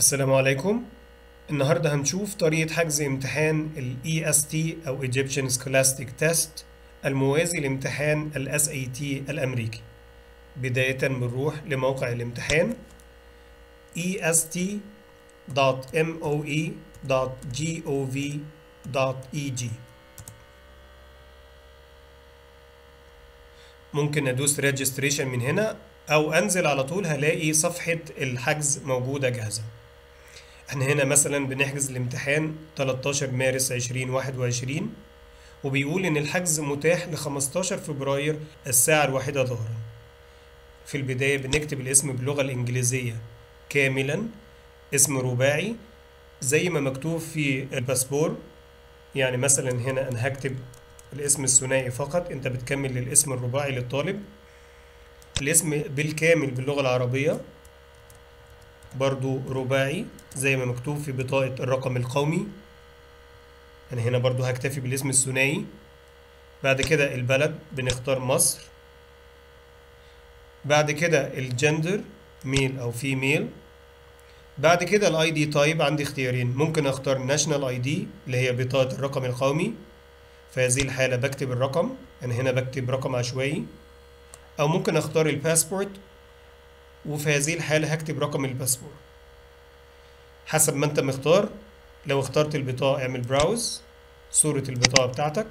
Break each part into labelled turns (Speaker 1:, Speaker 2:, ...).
Speaker 1: السلام عليكم. النهاردة هنشوف طريقة حجز امتحان ال EST أو Egyptian Scholastic Test الموازي لامتحان ال SAT الأمريكي. بداية بنروح لموقع الامتحان est.moe.gov.eg ممكن ادوس registration من هنا أو أنزل على طول هلاقي صفحة الحجز موجودة جاهزة. إحنا هنا مثلا بنحجز الامتحان 13 مارس 2021 وبيقول إن الحجز متاح ل 15 فبراير الساعة الواحدة ظهرا. في البداية بنكتب الاسم باللغة الإنجليزية كاملا اسم رباعي زي ما مكتوب في الباسبور. يعني مثلا هنا أنا هكتب الاسم الثنائي فقط أنت بتكمل للاسم الرباعي للطالب. الاسم بالكامل باللغة العربية. برضو رباعي زي ما مكتوب في بطاقة الرقم القومي. أنا هنا برضو هكتفي بالاسم الثنائي. بعد كده البلد بنختار مصر. بعد كده ال gender male أو female بعد كده ال ID type عندي اختيارين. ممكن أختار national ID اللي هي بطاقة الرقم القومي. في هذه الحالة بكتب الرقم. أنا هنا بكتب رقم عشوائي. أو ممكن أختار الباسبورت وفي هذه الحالة هكتب رقم الباسبور. حسب ما انت مختار لو اخترت البطاقة اعمل browse صورة البطاقة بتاعتك.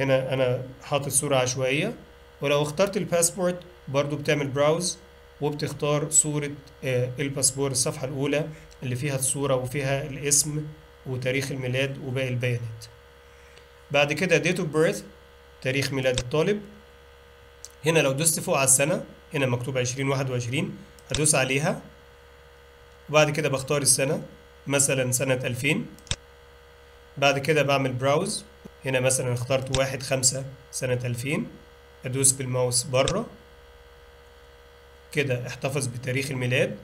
Speaker 1: هنا أنا حاطط صورة عشوائية. ولو اخترت الباسبورت برضو بتعمل browse وبتختار صورة الباسبور الصفحة الأولى اللي فيها الصورة وفيها الاسم وتاريخ الميلاد وباقي البيانات. بعد كده date of birth تاريخ ميلاد الطالب هنا لو دوست فوق على السنة هنا مكتوب عشرين واحد وعشرين هدوس عليها. وبعد كده بختار السنة مثلا سنة ألفين. بعد كده بعمل براوز هنا مثلا اخترت واحد خمسة سنة ألفين. أدوس بالماوس بره. كده احتفظ بتاريخ الميلاد.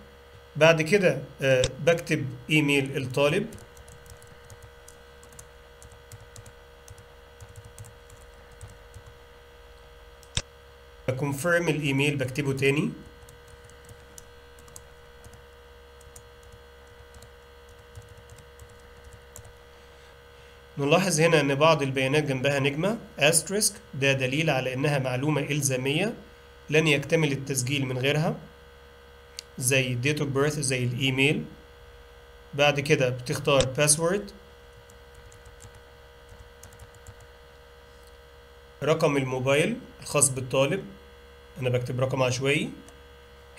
Speaker 1: بعد كده أه بكتب إيميل الطالب. بكونفيرم الإيميل بكتبه تاني. نلاحظ هنا إن بعض البيانات جنبها نجمة. Asterisk ده دليل على إنها معلومة إلزامية لن يكتمل التسجيل من غيرها زي date of birth زي الإيميل. بعد كده بتختار password. رقم الموبايل الخاص بالطالب. أنا بكتب رقم عشوائي.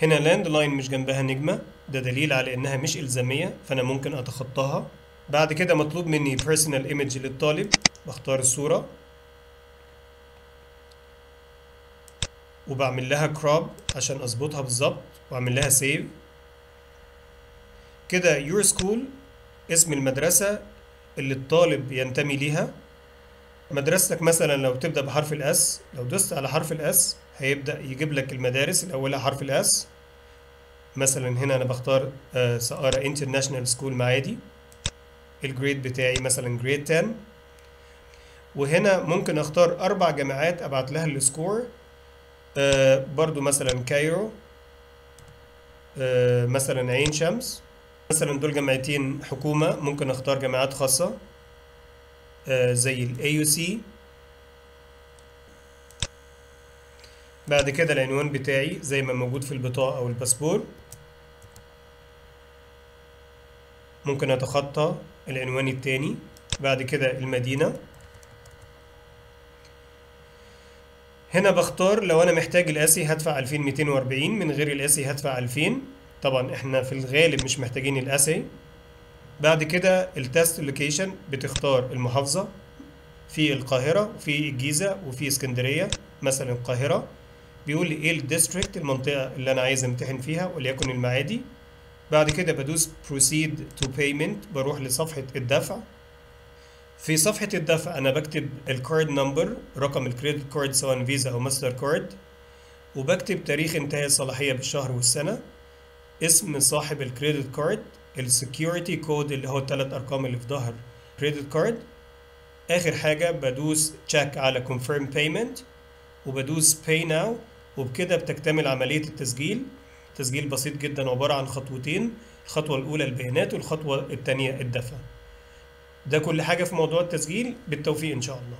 Speaker 1: هنا landline مش جنبها نجمة. ده دليل على إنها مش إلزامية فأنا ممكن أتخطاها. بعد كده مطلوب مني personal image للطالب. بختار الصورة. وبعمل لها crop عشان أظبطها بالظبط وأعمل لها save. كده your school اسم المدرسة اللي الطالب ينتمي ليها. مدرستك مثلا لو تبدأ بحرف ال S لو دوست على حرف ال S هيبدأ يجيب لك المدارس اللي أولها حرف ال S مثلا هنا أنا بختار سقارة International School معادي ال grade بتاعي مثلا grade 10 وهنا ممكن أختار أربع جامعات أبعت لها ال score آه برضو مثلا Cairo آه مثلا عين شمس. مثلا دول جامعتين حكومة ممكن أختار جامعات خاصة. زي ال AUC بعد كده العنوان بتاعي زي ما موجود في البطاقة أو الباسبور. ممكن أتخطى العنوان التاني. بعد كده المدينة. هنا بختار لو أنا محتاج ال essay هدفع 2240 من غير ال essay هدفع 2000 طبعا إحنا في الغالب مش محتاجين ال essay بعد كده ال test location بتختار المحافظة في القاهرة وفي الجيزة وفي اسكندرية مثلا القاهرة. بيقول لي إيه ال district المنطقة اللي أنا عايز أمتحن فيها وليكن المعادي. بعد كده بدوس proceed to payment بروح لصفحة الدفع. في صفحة الدفع أنا بكتب ال card number رقم ال credit card سواء فيزا أو ماستر كارد وبكتب تاريخ انتهاء الصلاحية بالشهر والسنة. اسم صاحب ال credit card ال security code اللي هو الثلاث أرقام اللي في ظهر credit card آخر حاجة بدوس check على confirm payment وبدوس pay now وبكده بتكتمل عملية التسجيل. تسجيل بسيط جدا عبارة عن خطوتين الخطوة الأولى البيانات والخطوة التانية الدفع. ده كل حاجة في موضوع التسجيل بالتوفيق إن شاء الله.